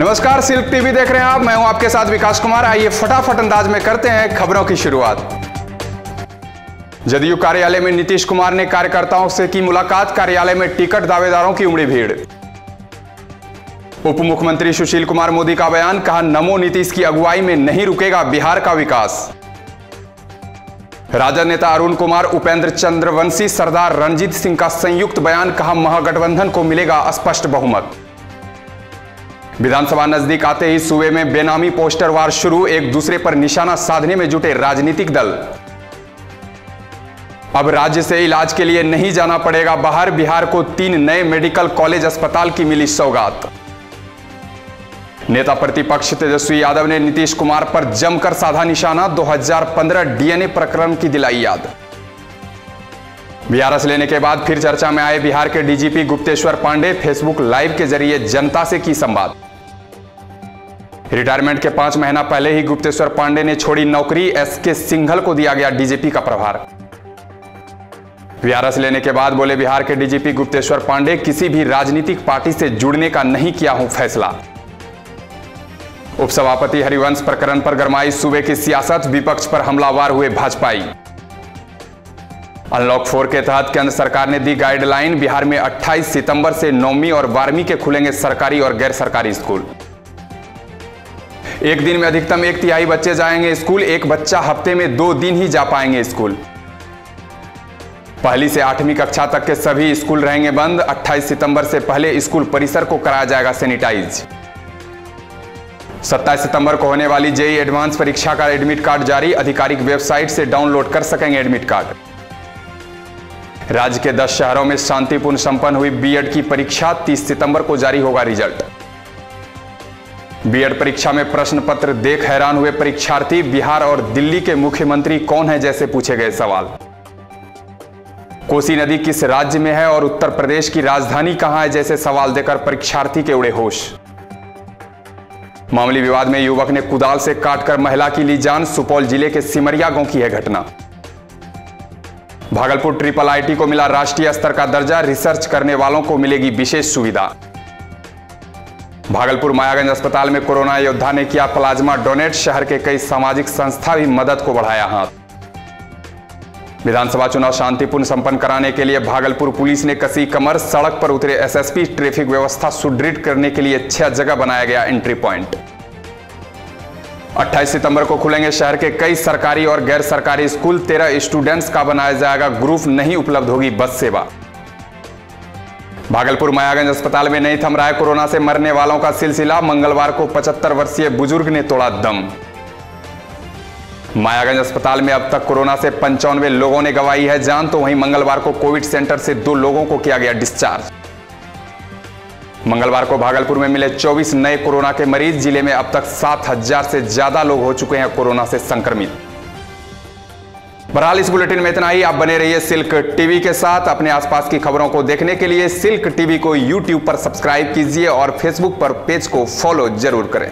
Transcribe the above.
नमस्कार, silk TV देख रहे हैं आप। मैं हूँ आपके साथ विकास कुमार। आइए फटाफट अंदाज में करते हैं खबरों की शुरुआत। जदयू कार्यालय में नीतीश कुमार ने कार्यकर्ताओं से की मुलाकात। कार्यालय में टिकट दावेदारों की उमड़ी भीड़। उप मुख्यमंत्री सुशील कुमार मोदी का बयान, कहा, नमो नीतीश की अगुवाई में नहीं रुकेगा बिहार का विकास। राजद नेता अरुण कुमार, उपेंद्र चंद्रवंशी, सरदार रणजीत सिंह का संयुक्त बयान, कहा, महागठबंधन को मिलेगा स्पष्ट बहुमत। विधानसभा नज़दीक आते ही सूबे में बेनामी पोस्टर वार शुरू, एक दूसरे पर निशाना साधने में जुटे राजनीतिक दल। अब राज्य से इलाज के लिए नहीं जाना पड़ेगा बाहर, बिहार को तीन नए मेडिकल कॉलेज अस्पताल की मिली सौगात। नेता प्रतिपक्ष तेजस्वी यादव ने नीतीश कुमार पर जमकर साधा निशाना 2015 डीएनए प्रकरण की दिलाई याद। बीआरएस लेने के बाद फिर चर्चा में आए बिहार के DGP Gupteshwar Pandey, Facebook live के ज़रिए जनता से की संवाद। रिटायरमेंट के पाँच महीना पहले ही गुप्तेश्वर पांडे ने छोड़ी नौकरी एस के सिंघल को दिया गया डीजीपी का प्रभार। बीआरएस लेने के बाद बोले, बिहार के डीजीपी गुप्तेश्वर पांडे किसी भी राजनीतिक पार्टी से जुड़ने का नहीं किया हूँ फैसला। उपसभापति हरिवंश प्रकरण पर गरमाई, सूबे की सियासत विपक्ष पर हमलावार हुए भाजपाई। अनलॉक फोर के तहत केंद्र सरकार ने दी गाइडलाइन, बिहार में 28 सितंबर से नौवीं और बारहवीं के खुलेंगे सरकारी और गैर सरकारी स्कूल। एक दिन में अधिकतम एक तिहाई बच्चे जाएँगे स्कूल, एक बच्चा हफ़्ते में दो दिन ही जा पाएँगे स्कूल। पहली से आठवीं कक्षा तक के सभी स्कूल रहेंगे बंद। 28 सितंबर से पहले स्कूल परिसर को कराया जाएगा सैनिटाइज। 27 सितंबर को होने वाली जेई एडवांस परीक्षा का एडमिट कार्ड जारी। आधिकारिक वेबसाइट से डाउनलोड कर सकेंगे एडमिट कार्ड। राज्य के 10 शहरों में शांतिपूर्ण संपन्न हुई बीएड की परीक्षा। 30 सितंबर को जारी होगा रिज़ल्ट। बीएड परीक्षा में प्रश्न पत्र देख हैरान हुए परीक्षार्थी, बिहार और दिल्ली के मुख्यमंत्री कौन है जैसे पूछे गए सवाल। कोसी नदी किस राज्य में है और उत्तर प्रदेश की राजधानी कहाँ है जैसे सवाल देकर परीक्षार्थी के उड़े होश। मामूली विवाद में युवक ने कुदाल से काटकर महिला की ली जान, सुपौल ज़िले के सिमरिया गाँव की है घटना। भागलपुर ट्रिपल आईटी को मिला राष्ट्रीय स्तर का दर्जा, रिसर्च करने वालों को मिलेगी विशेष सुविधा। भागलपुर मायागंज अस्पताल में कोरोना योद्धा ने किया प्लाज्मा डोनेट। शहर के कई सामाजिक संस्था भी मदद को बढ़ाया हाथ। विधानसभा चुनाव शांतिपूर्ण संपन्न कराने के लिए भागलपुर पुलिस ने कसी कमर, सड़क पर उतरे एसएसपी, ट्रैफ़िक व्यवस्था सुदृढ़ करने के लिए छह जगह बनाया गया एंट्री पॉइंट 28 सितंबर को खुलेंगे शहर के कई सरकारी और गैर सरकारी स्कूल। तेरह स्टूडेंट्स का बनाया जाएगा ग्रुप नहीं उपलब्ध होगी बस सेवा। भागलपुर मायागंज अस्पताल में नहीं थम रहा है कोरोना से मरने वालों का सिलसिला। मंगलवार को 75 वर्षीय बुज़ुर्ग ने तोड़ा दम। मायागंज अस्पताल में अब तक कोरोना से पंचानवे लोगों ने गवाई है। जान तो वहीं मंगलवार को कोविड सेंटर से दो लोगों को किया गया डिस्चार्ज। मंगलवार को भागलपुर में मिले 24 नए कोरोना के मरीज़। ज़िले में अब तक 7000 से ज़्यादा लोग हो चुके हैं कोरोना से संक्रमित। बहरहाल इस बुलेटिन में इतना ही। आप बने रहिए सिल्क टीवी के साथ। अपने आसपास की खबरों को देखने के लिए सिल्क टीवी को यूट्यूब पर सब्सक्राइब कीजिए और फेसबुक पर पेज को फॉलो ज़रूर करें।